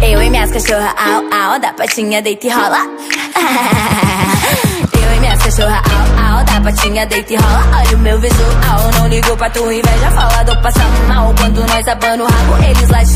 Eu e minhas cachorras, au, au, da patinha deita e rola. Eu e minhas cachorras, au, au, da patinha deita e rola. Olha o meu visual, não ligo pra tua inveja, fala do passado mal. Quando nós abano o rabo, eles lá de.